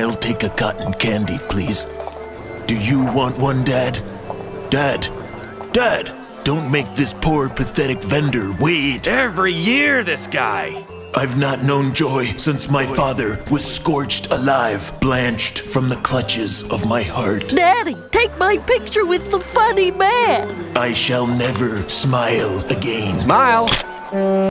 I'll take a cotton candy, please. Do you want one, Dad? Dad! Dad! Don't make this poor, pathetic vendor wait. Every year, this guy. I've not known joy since my father was scorched alive, blanched from the clutches of my heart. Daddy, take my picture with the funny man. I shall never smile again. Smile.